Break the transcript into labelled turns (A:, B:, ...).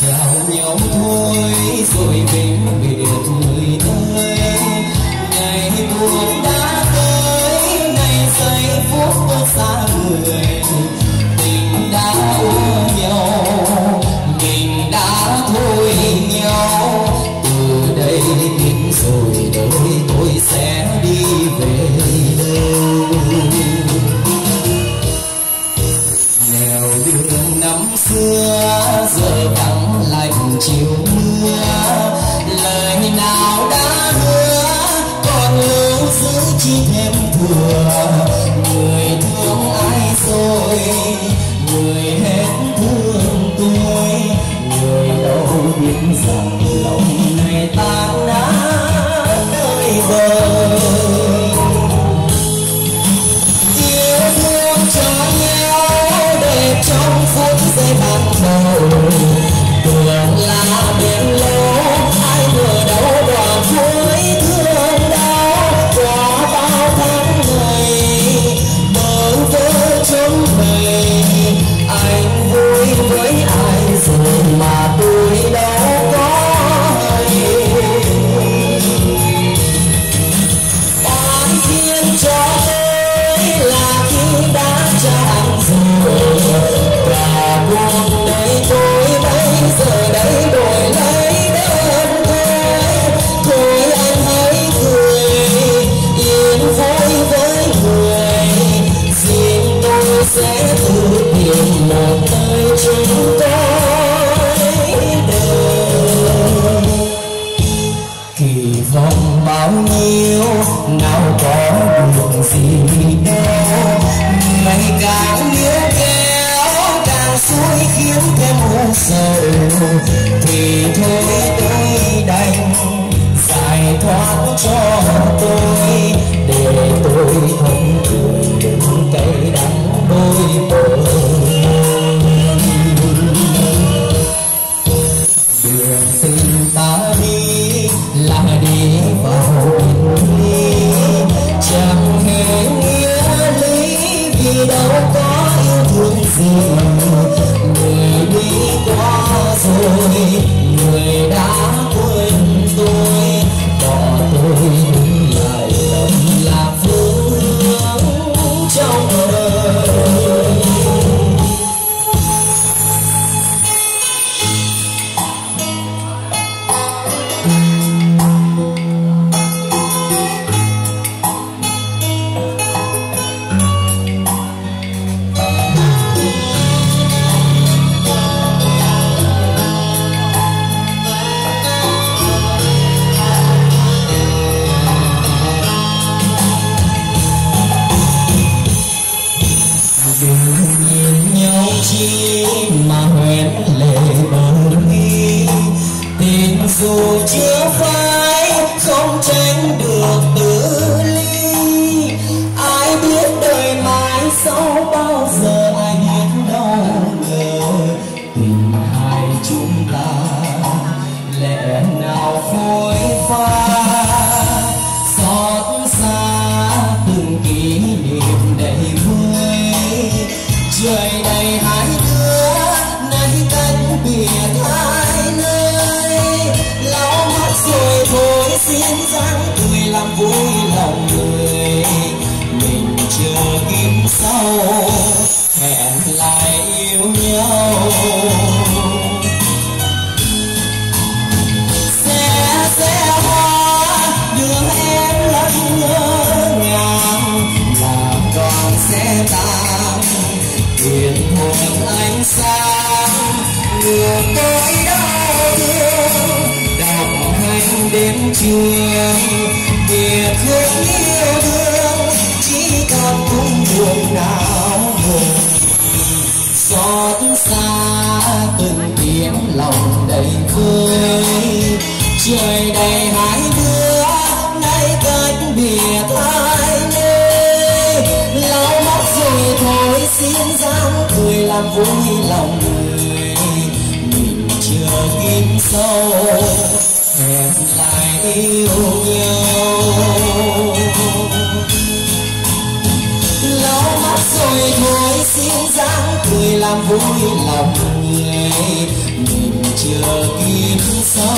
A: chào nhau thôi, rồi bên biệt người nơi. Ngày buồn đã tới, ngày giây phút xa người. chiều mưa, lời nào đã hứa, còn lưu giữ chỉ thêm thừa. Người thương ai rồi, người hết thương tôi. Người đâu biết rằng lòng này tan nát, nơi giờ đâu có yêu thương gì người đi qua rồi người đã chi mà hoen lệ bờ nghi tình dù chưa phai, không tránh được tử ly. Ai biết đời mai sau bao giờ ai biết đâu ngờ. Tình hai chúng ta, lẽ nào phôi phai trời đã truyền một ánh sáng lừa tôi đau thương đọc anh đêm chiều, biệt khúc yêu thương chỉ cảm cũng buồn đau xót xa từng tiếng lòng đầy vơi, trời đầy hạnh ta vui lòng người mình chưa in sâu hẹn lại yêu nhau lau mắt rồi thôi xin dáng cười làm vui lòng người. Mình chưa kịp sâu